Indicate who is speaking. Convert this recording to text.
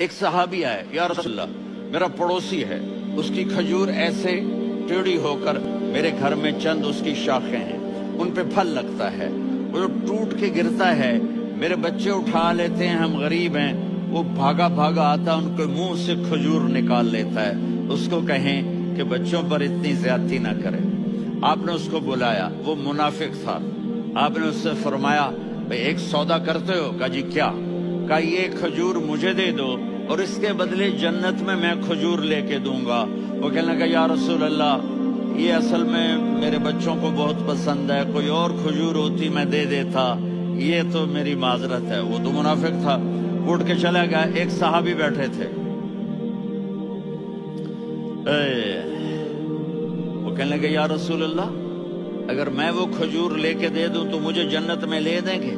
Speaker 1: एक सहाबी आए, या मेरा पड़ोसी है। उसकी खजूर ऐसे टेढ़ी होकर मेरे घर में चंद उसकी शाखें हैं। उन पे फल लगता है। वो जो टूट के गिरता है, मेरे बच्चे उठा लेते हैं, हम गरीब हैं। वो भागा भागा आता, उनके मुँह से खजूर निकाल लेता है। उसको कहें कि बच्चों पर इतनी ज्यादती ना करें। आपने उसको बुलाया, वो मुनाफिक था। आपने उससे फरमाया, भाई, एक सौदा करते हो? का जी, क्या? कहा ये खजूर मुझे दे दो, और इसके बदले जन्नत में मैं खजूर लेके दूँगा। वो कहने लगा, या रसूल अल्लाह ये असल में मेरे बच्चों को बहुत पसंद है, कोई और खजूर होती मैं दे देता। ये तो मेरी माजरत है। वो तो मुनाफिक था। उठ के चला गया। एक साहबी बैठे थे। वो कहने लगे, या रसूल अल्लाह अगर मैं वो खजूर लेके दे दूँ तो मुझे जन्नत में ले देंगे?